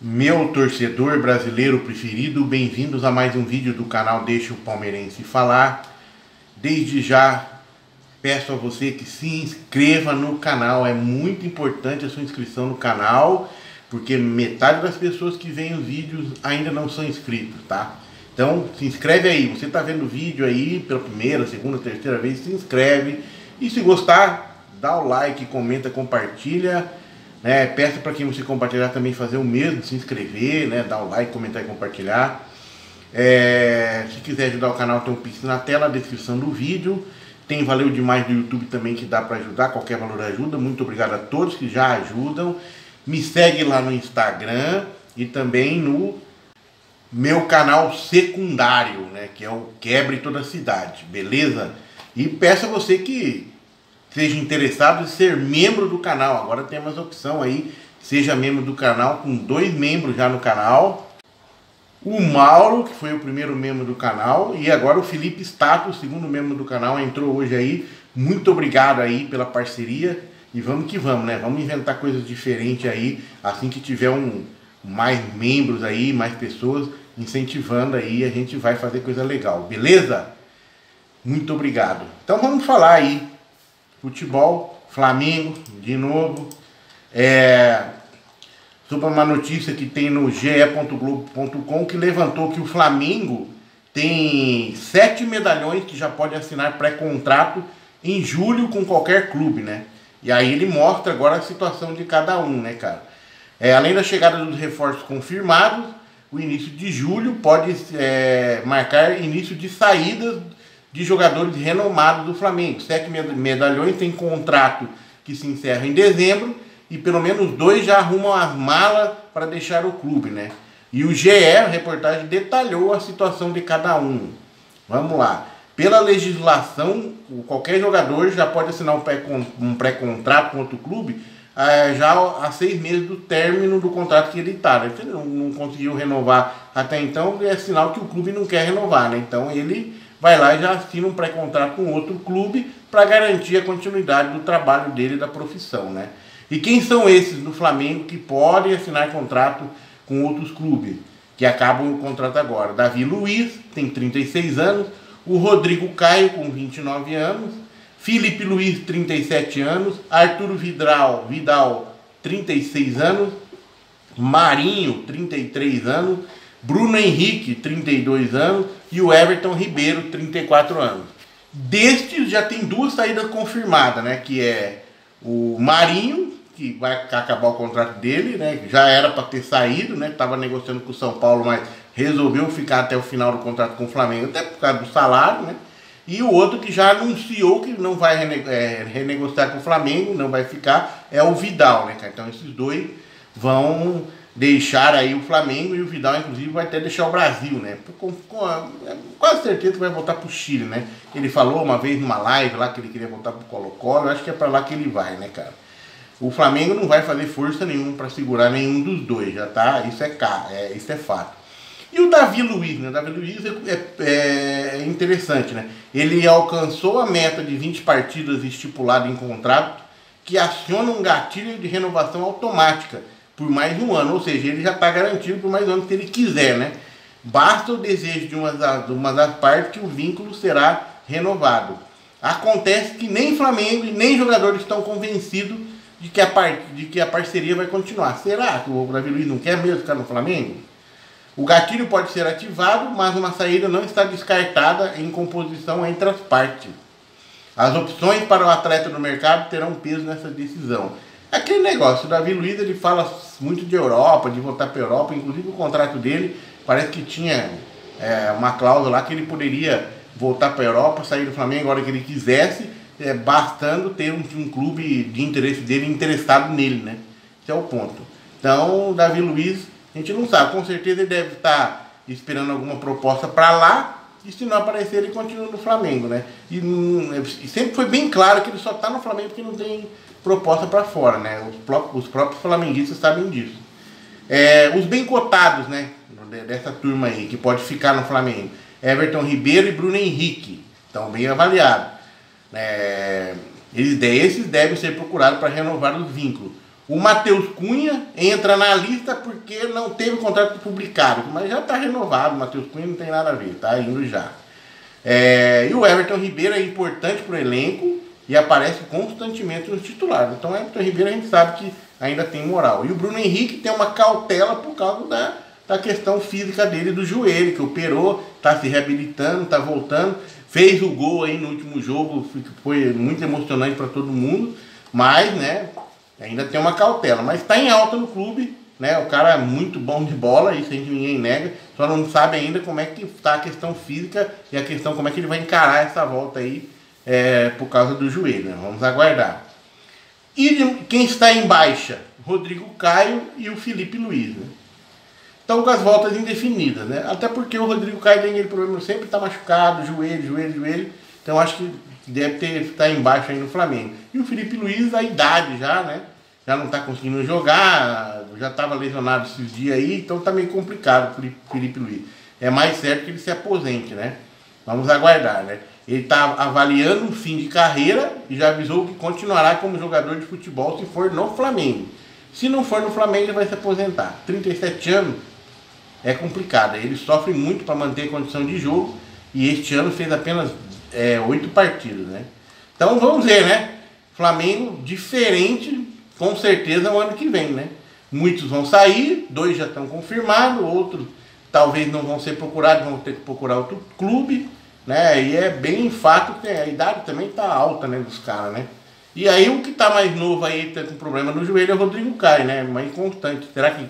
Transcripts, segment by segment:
Meu torcedor brasileiro preferido, bem-vindos a mais um vídeo do canal Deixa o Palmeirense Falar. Desde já peço a você que se inscreva no canal, é muito importante a sua inscrição no canal, porque metade das pessoas que veem os vídeos ainda não são inscritos, tá? Então se inscreve aí, você está vendo o vídeo aí pela primeira, segunda, terceira vez, se inscreve e se gostar, dá o like, comenta, compartilha né? Peço para quem você compartilhar também fazer o mesmo, se inscrever, né? dar o like, comentar e compartilhar. É, se quiser ajudar o canal, tem um pix na tela, na descrição do vídeo. Tem Valeu Demais do YouTube também que dá para ajudar, qualquer valor ajuda. Muito obrigado a todos que já ajudam. Me segue lá no Instagram e também no meu canal secundário, né, que é o Quebre Toda a Cidade, beleza? E peço a você que seja interessado em ser membro do canal. Agora tem mais opção aí, seja membro do canal, com dois membros já no canal. O Mauro, que foi o primeiro membro do canal, e agora o Felipe Stato, o segundo membro do canal, entrou hoje aí. Muito obrigado aí pela parceria e vamos que vamos, né? Vamos inventar coisas diferentes aí, assim que tiver um mais membros aí, mais pessoas incentivando aí, a gente vai fazer coisa legal, beleza? Muito obrigado. Então vamos falar aí futebol, Flamengo, de novo. É, sobre uma notícia que tem no ge.globo.com que levantou que o Flamengo tem sete medalhões que já pode assinar pré-contrato em julho com qualquer clube, né? E aí ele mostra agora a situação de cada um, né, cara? É, além da chegada dos reforços confirmados, o início de julho pode é, marcar início de saídas de jogadores renomados do Flamengo. Sete medalhões têm contrato que se encerra em dezembro e pelo menos dois já arrumam as malas para deixar o clube, né? E o GE, a reportagem, detalhou a situação de cada um. Vamos lá. Pela legislação, qualquer jogador já pode assinar um pré-contrato com outro clube eh, já há seis meses do término do contrato que ele está. Né? Se ele não conseguiu renovar até então, é sinal que o clube não quer renovar. Né? Então ele vai lá e já assina um pré-contrato com outro clube para garantir a continuidade do trabalho dele da profissão, né? E quem são esses do Flamengo que podem assinar contrato com outros clubes, que acabam o contrato agora? Davi Luiz, tem 36 anos, o Rodrigo Caio, com 29 anos, Felipe Luiz, 37 anos, Arthur Vidal, Vidal 36 anos, Marinho, 33 anos, Bruno Henrique, 32 anos, e o Everton Ribeiro, 34 anos. Destes já tem duas saídas confirmadas, né? Que é o Marinho, que vai acabar o contrato dele, né? Já era para ter saído, né? Tava negociando com o São Paulo, mas resolveu ficar até o final do contrato com o Flamengo, até por causa do salário, né? E o outro que já anunciou que não vai é, renegociar com o Flamengo, não vai ficar, é o Vidal, né, Então esses dois vão deixar aí o Flamengo e o Vidal, inclusive, vai até deixar o Brasil, né? Com, com a, é, quase certeza que vai voltar para o Chile, né? Ele falou uma vez numa live lá que ele queria voltar para o Colo-Colo, eu acho que é para lá que ele vai, né, cara? O Flamengo não vai fazer força nenhuma para segurar nenhum dos dois, já tá? Isso é, é, isso é fato. E o Davi Luiz, né? O Davi Luiz é, é, é interessante, né? Ele alcançou a meta de 20 partidas estipulada em contrato que aciona um gatilho de renovação automática por mais um ano, ou seja, ele já está garantido por mais um ano se ele quiser, né? Basta o desejo de uma, das, uma das partes que o vínculo será renovado. Acontece que nem Flamengo e nem jogadores estão convencidos de que a, par, de que a parceria vai continuar. Será que o Davi Luiz não quer mesmo ficar no Flamengo? O gatilho pode ser ativado, mas uma saída não está descartada em composição entre as partes. As opções para o atleta no mercado terão peso nessa decisão. Aquele negócio, o Davi Luiz ele fala muito de Europa, de voltar para Europa, inclusive o contrato dele parece que tinha é, uma cláusula lá que ele poderia voltar para Europa, sair do Flamengo a hora que ele quisesse, é, bastando ter um, um, clube de interesse dele interessado nele, né? Esse é o ponto. Então, o Davi Luiz, a gente não sabe, com certeza ele deve estar esperando alguma proposta para lá, e se não aparecer, ele continua no Flamengo, né? E, e sempre foi bem claro que ele só está no Flamengo porque não tem proposta para fora, né? Os próprios, os próprios flamenguistas sabem disso. É, os bem cotados, né? Dessa turma aí, que pode ficar no Flamengo. Everton Ribeiro e Bruno Henrique. Estão bem avaliados. É, eles, esses devem ser procurados para renovar os vínculos. O Matheus Cunha entra na lista porque não teve contrato publicado, mas já está renovado. O Matheus Cunha não tem nada a ver, tá indo já. É, e o Everton Ribeiro é importante para o elenco e aparece constantemente nos titulares. Então, o Everton Ribeiro a gente sabe que ainda tem moral. E o Bruno Henrique tem uma cautela por causa da, da questão física dele do joelho, que operou, está se reabilitando, está voltando. Fez o gol aí no último jogo, foi muito emocionante para todo mundo, mas, né, ainda tem uma cautela. Mas está em alta no clube, né, o cara é muito bom de bola, isso a gente ninguém nega, só não sabe ainda como é que está a questão física e a questão como é que ele vai encarar essa volta aí é, por causa do joelho, né? vamos aguardar. E quem está em baixa? Rodrigo Caio e o Felipe Luiz, né? Estão com as voltas indefinidas, né? Até porque o Rodrigo Caio tem aquele problema, sempre está machucado, joelho, joelho, joelho. Então acho que deve ter estar tá embaixo aí no Flamengo. E o Felipe Luiz, a idade já, né? Já não está conseguindo jogar, já estava lesionado esses dias aí, então está meio complicado o Felipe Luiz. É mais certo que ele se aposente, né? Vamos aguardar, né? Ele está avaliando um fim de carreira e já avisou que continuará como jogador de futebol se for no Flamengo. Se não for no Flamengo, ele vai se aposentar. 37 anos, é complicado. Ele sofre muito para manter a condição de jogo e este ano fez apenas é, oito partidas, né? Então vamos ver, né? Flamengo diferente, com certeza, o ano que vem, né? Muitos vão sair, dois já estão confirmados, outros talvez não vão ser procurados, vão ter que procurar outro clube, né? E é bem fato que a idade também está alta, né, dos caras, né? E aí o que está mais novo aí, tá com problema no joelho, é o Rodrigo Caio, né? Mais constante. Será que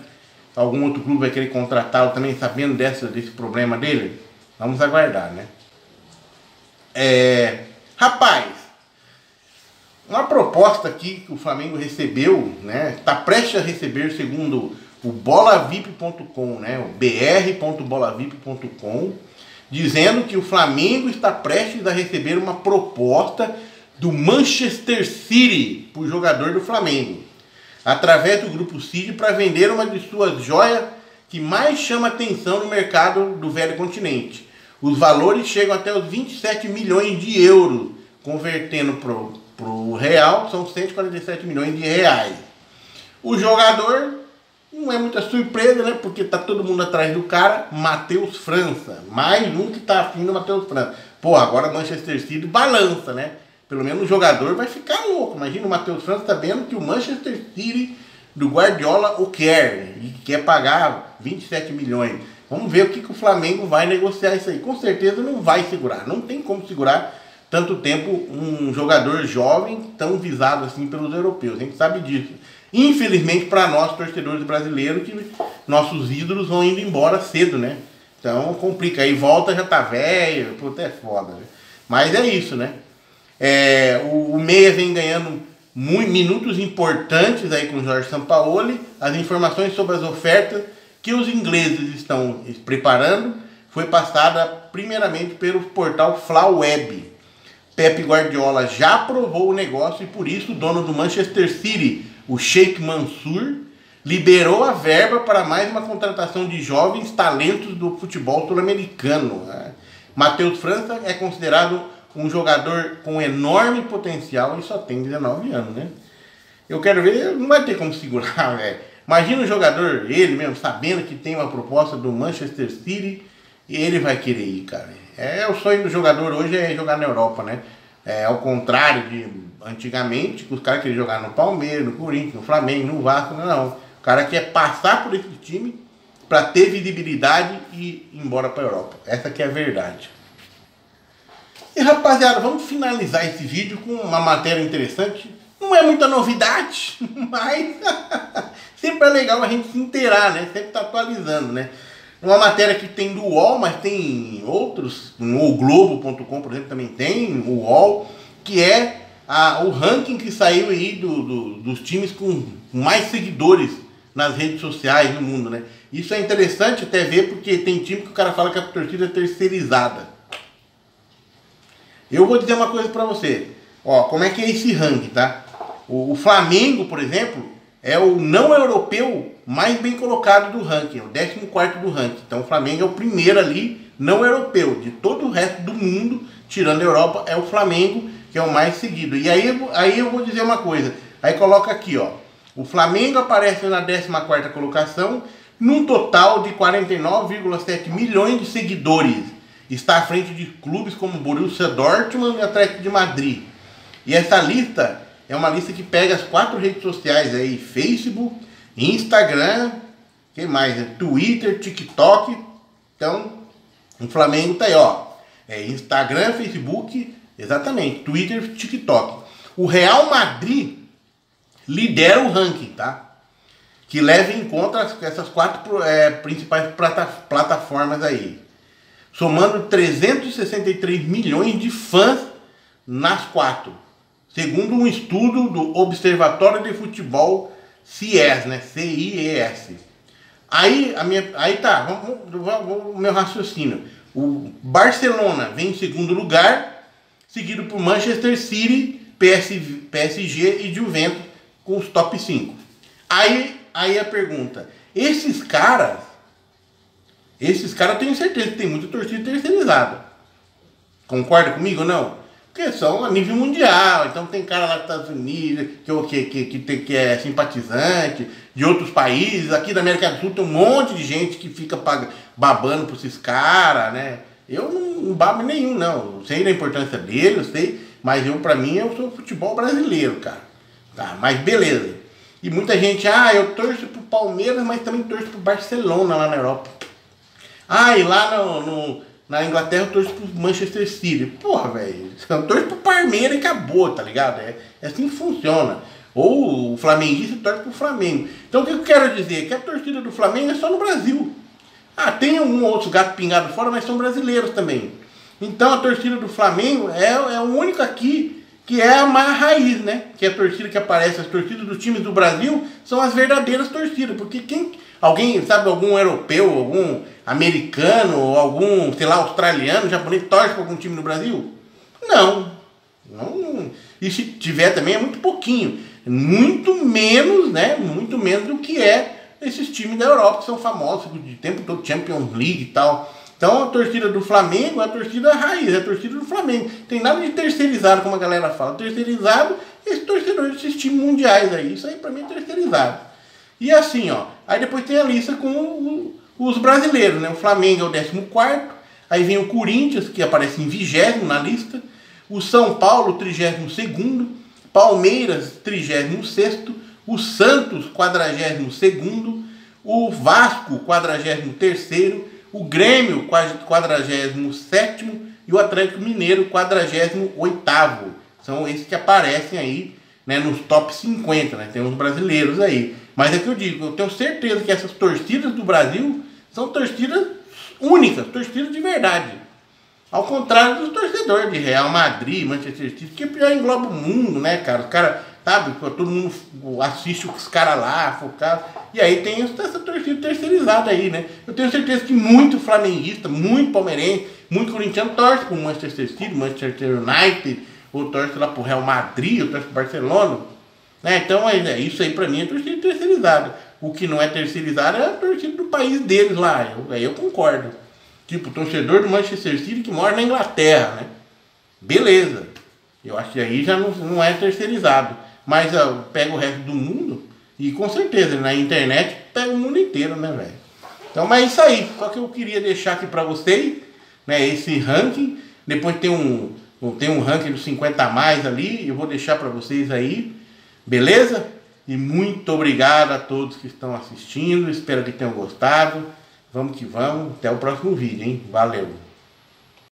algum outro clube vai querer contratá-lo também sabendo dessa, desse problema dele? Vamos aguardar, né? É, rapaz, uma proposta aqui que o Flamengo recebeu, né? Está prestes a receber, segundo o bolavip.com, né? O br.bolavip.com, dizendo que o Flamengo está prestes a receber uma proposta do Manchester City por jogador do Flamengo através do Grupo CID para vender uma de suas joias que mais chama atenção no mercado do velho continente. Os valores chegam até os 27 milhões de euros, convertendo para o real, são 147 milhões de reais. O jogador não é muita surpresa, né? Porque tá todo mundo atrás do cara, Matheus França. Mais um que tá afim do Matheus França. Pô, agora Manchester City balança, né? Pelo menos o jogador vai ficar louco. Imagina o Matheus França sabendo que o Manchester City do Guardiola o quer e quer pagar 27 milhões. Vamos ver o que, que o Flamengo vai negociar isso aí. Com certeza não vai segurar. Não tem como segurar tanto tempo um jogador jovem tão visado assim pelos europeus. A gente sabe disso. Infelizmente para nós torcedores brasileiros que nossos ídolos vão indo embora cedo, né? Então complica. Aí volta já tá velho, puta é foda. Né? Mas é isso, né? É, o, o Meia vem ganhando muito, minutos importantes aí com o Jorge Sampaoli. As informações sobre as ofertas que os ingleses estão preparando foi passada primeiramente pelo portal Flaweb. Pepe Guardiola já aprovou o negócio e por isso o dono do Manchester City, o Sheikh Mansour, liberou a verba para mais uma contratação de jovens talentos do futebol sul-americano. Né? Matheus França é considerado um jogador com enorme potencial e só tem 19 anos, né? Eu quero ver, não vai ter como segurar, velho. Imagina um jogador, ele mesmo, sabendo que tem uma proposta do Manchester City e ele vai querer ir, cara. É o sonho do jogador hoje é jogar na Europa, né? É ao contrário de antigamente, que os caras queriam jogar no Palmeiras, no Corinthians, no Flamengo, no Vasco, não, não. O cara quer passar por esse time para ter visibilidade e ir embora para a Europa. Essa que é a verdade. E rapaziada, vamos finalizar esse vídeo com uma matéria interessante. Não é muita novidade, mas sempre é legal a gente se inteirar, né? Sempre tá atualizando, né? Uma matéria que tem do UOL, mas tem outros, no Globo.com, por exemplo, também tem o UOL, que é a, o ranking que saiu aí do, do, dos times com mais seguidores nas redes sociais no mundo, né? Isso é interessante até ver, porque tem time que o cara fala que a torcida é terceirizada. Eu vou dizer uma coisa para você. Ó, como é que é esse ranking, tá? O, o, Flamengo, por exemplo, é o não europeu mais bem colocado do ranking, é o 14 do ranking. Então o Flamengo é o primeiro ali, não europeu. De todo o resto do mundo, tirando a Europa, é o Flamengo que é o mais seguido. E aí, aí eu vou dizer uma coisa. Aí coloca aqui, ó. O Flamengo aparece na 14 colocação, num total de 49,7 milhões de seguidores. Está à frente de clubes como Borussia Dortmund e Atlético de Madrid. E essa lista é uma lista que pega as quatro redes sociais aí, Facebook, Instagram, que mais? Né? Twitter, TikTok. Então, o Flamengo tá aí, ó. É Instagram, Facebook, exatamente, Twitter, TikTok. O Real Madrid lidera o ranking, tá? Que leva em conta essas quatro é, principais plata plataformas aí. Somando 363 milhões de fãs nas quatro. Segundo um estudo do Observatório de Futebol CIES, né? C-I-E-S. Aí, a minha, aí tá, vamos, vamos, o meu raciocínio. O Barcelona vem em segundo lugar, seguido por Manchester City, PS, PSG e Juventus com os top 5. Aí, aí a pergunta, esses caras, esses caras eu tenho certeza que tem muita torcida terceirizada. Concorda comigo ou não? Porque são a nível mundial, então tem cara lá dos Estados Unidos que, que, que, que, que é simpatizante, de outros países, aqui da América do Sul tem um monte de gente que fica babando por esses caras, né? Eu não, não babo nenhum, não. Sei da importância dele, eu sei, mas eu, pra mim, eu sou futebol brasileiro, cara. Tá, mas beleza. E muita gente, ah, eu torço pro Palmeiras, mas também torço pro Barcelona lá na Europa. Ah, e lá no, no na Inglaterra eu torço pro Manchester City. Porra, velho. Eu torço pro Palmeiras e acabou, tá ligado? É, é assim que funciona. Ou o flamenguista torce pro Flamengo. Então o que eu quero dizer? Que a torcida do Flamengo é só no Brasil. Ah, tem um ou outro gato pingado fora, mas são brasileiros também. Então a torcida do Flamengo é, é o único aqui que é a má raiz, né? Que é a torcida que aparece, as torcidas dos times do Brasil são as verdadeiras torcidas, porque quem alguém, sabe, algum europeu, algum americano, algum, sei lá, australiano, japonês torce para algum time no Brasil? Não. Não. E se tiver também é muito pouquinho, muito menos, né? Muito menos do que é esses times da Europa que são famosos de tempo todo Champions League e tal. Então a torcida do Flamengo é a torcida raiz, é a torcida do Flamengo. Tem nada de terceirizado, como a galera fala. Terceirizado esse torcedor desses times mundiais aí. Isso aí pra mim é terceirizado. E assim, ó. Aí depois tem a lista com os brasileiros, né? O Flamengo é o 14, aí vem o Corinthians, que aparece em 20 na lista. O São Paulo, 32, Palmeiras, 36, o Santos, 42, o Vasco, 43 o Grêmio, 47 e o Atlético Mineiro, 48. São esses que aparecem aí né, nos top 50, né? Tem uns brasileiros aí. Mas é que eu digo, eu tenho certeza que essas torcidas do Brasil são torcidas únicas, torcidas de verdade. Ao contrário dos torcedores de Real Madrid, Manchester City, que já engloba o mundo, né, cara? Os caras sabe? Todo mundo assiste os caras lá, focado. E aí tem essa torcida terceirizada aí, né? Eu tenho certeza que muito flamenguista, muito palmeirense, muito corintiano torce pro Manchester City, Manchester United, ou torce lá pro Real Madrid, ou torce pro Barcelona. Né? Então é, é isso aí pra mim é torcida terceirizada. O que não é terceirizado é a torcida do país deles lá. Eu, aí eu concordo. Tipo, torcedor do Manchester City que mora na Inglaterra, né? Beleza. Eu acho que aí já não, não é terceirizado. Mas uh, pega o resto do mundo e com certeza na internet pega o mundo inteiro, né, velho? Então, mas é isso aí. Só que eu queria deixar aqui pra vocês, né, esse ranking. Depois tem um, tem um ranking dos 50 a mais ali. Eu vou deixar pra vocês aí. Beleza? E muito obrigado a todos que estão assistindo. Espero que tenham gostado. Vamos que vamos. Até o próximo vídeo, hein? Valeu!